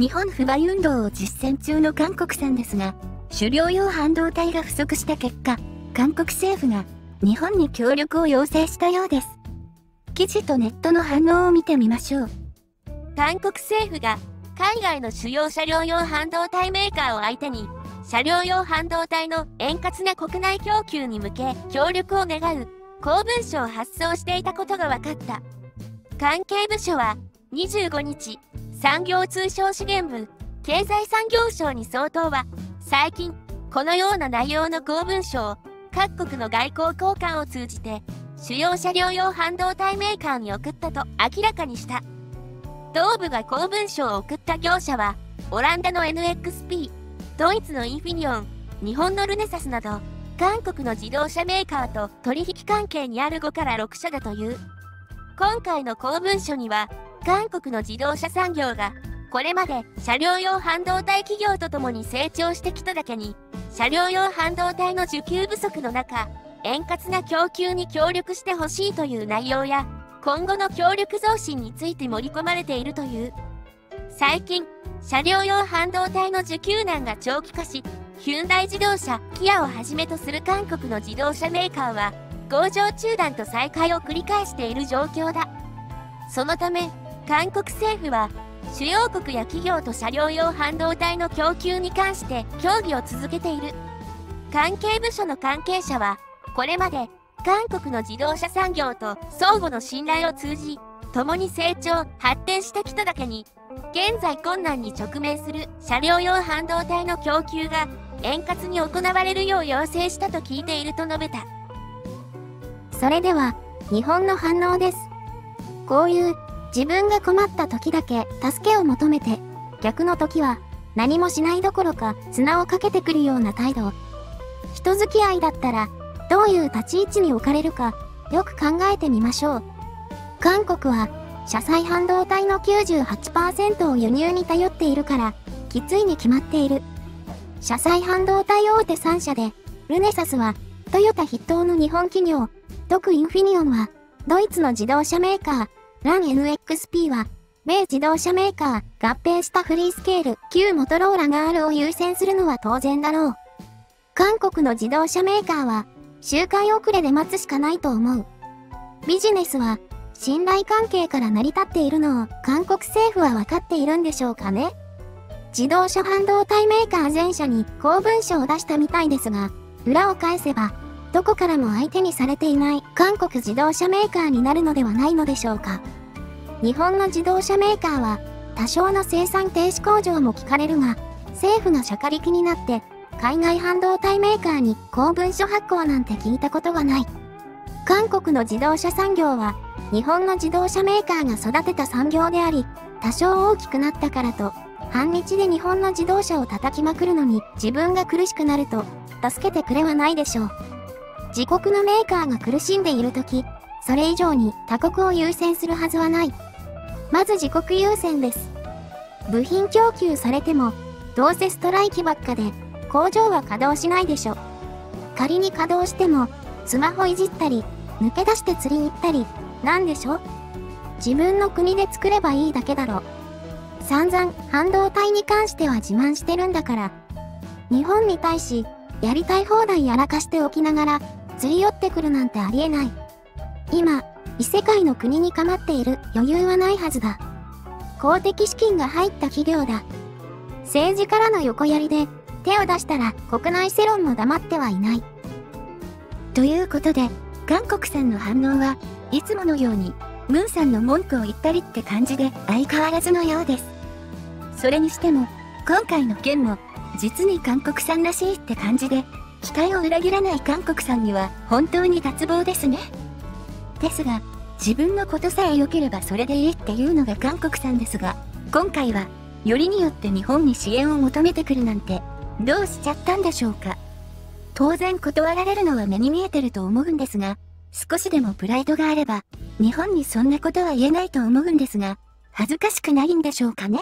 日本不買運動を実践中の韓国産ですが、狩猟用半導体が不足した結果、韓国政府が日本に協力を要請したようです。記事とネットの反応を見てみましょう。韓国政府が海外の主要車両用半導体メーカーを相手に車両用半導体の円滑な国内供給に向け協力を願う公文書を発送していたことが分かった。関係部署は25日産業通商資源部経済産業省に相当は最近このような内容の公文書を各国の外交交換を通じて主要車両用半導体メーカーに送ったと明らかにした。同部が公文書を送った業者はオランダの NXP ドイツのインフィニオン日本のルネサスなど韓国の自動車メーカーと取引関係にある5から6社だという。今回の公文書には韓国の自動車産業がこれまで車両用半導体企業とともに成長してきただけに車両用半導体の需給不足の中円滑な供給に協力してほしいという内容や今後の協力増進について盛り込まれているという。最近車両用半導体の需給難が長期化しヒュンダイ自動車キアをはじめとする韓国の自動車メーカーは工場中断と再開を繰り返している状況だ。そのため韓国政府は主要国や企業と車両用半導体の供給に関して協議を続けている。関係部署の関係者はこれまで韓国の自動車産業と相互の信頼を通じ共に成長発展してきただけに現在困難に直面する車両用半導体の供給が円滑に行われるよう要請したと聞いていると述べた。それでは日本の反応です。こういう自分が困った時だけ助けを求めて逆の時は何もしないどころか砂をかけてくるような態度。人付き合いだったらどういう立ち位置に置かれるかよく考えてみましょう。韓国は車載半導体の98%を輸入に頼っているからきついに決まっている。車載半導体大手3社でルネサスはトヨタ筆頭の日本企業特インフィニオンはドイツの自動車メーカーラン NXP は米自動車メーカー合併したフリースケール旧モトローラがあるを優先するのは当然だろう。韓国の自動車メーカーは周回遅れで待つしかないと思う。ビジネスは信頼関係から成り立っているのを韓国政府は分かっているんでしょうかね。自動車半導体メーカー全社に公文書を出したみたいですが、裏を返せば、どこからも相手にされていない韓国自動車メーカーになるのではないのでしょうか。日本の自動車メーカーは、多少の生産停止工場も聞かれるが、政府がしゃかりきになって、海外半導体メーカーに公文書発行なんて聞いたことがない。韓国の自動車産業は、日本の自動車メーカーが育てた産業であり、多少大きくなったからと、半日で日本の自動車を叩きまくるのに自分が苦しくなると、助けてくれはないでしょう。自国のメーカーが苦しんでいるとき、それ以上に他国を優先するはずはない。まず自国優先です。部品供給されても、どうせストライキばっかで、工場は稼働しないでしょ。仮に稼働しても、スマホいじったり、抜け出して釣りに行ったり、なんでしょ自分の国で作ればいいだけだろ。散々半導体に関しては自慢してるんだから。日本に対し、やりたい放題やらかしておきながら、釣り寄ってくるなんてありえない。今、異世界の国に構っている余裕はないはずだ。公的資金が入った企業だ。政治からの横やりで、手を出したら国内世論も黙ってはいない。ということで、韓国さんの反応はいつものように、ムンさんの文句を言ったりって感じで相変わらずのようです。それにしても、今回の件も、実に韓国さんらしいって感じで、期待を裏切らない韓国さんには本当に脱帽ですね。ですが、自分のことさえ良ければそれでいいっていうのが韓国さんですが、今回は、よりによって日本に支援を求めてくるなんて、どうしちゃったんでしょうか。当然断られるのは目に見えてると思うんですが、少しでもプライドがあれば、日本にそんなことは言えないと思うんですが、恥ずかしくないんでしょうかね。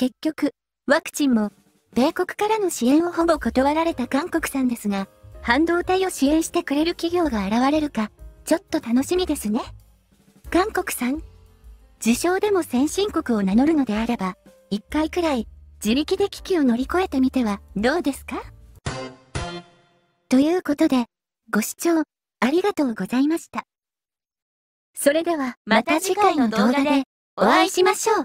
結局、ワクチンも、米国からの支援をほぼ断られた韓国さんですが、半導体を支援してくれる企業が現れるか、ちょっと楽しみですね。韓国さん、自称でも先進国を名乗るのであれば、一回くらい自力で危機を乗り越えてみてはどうですか？ということで、ご視聴ありがとうございました。それではまた次回の動画でお会いしましょう。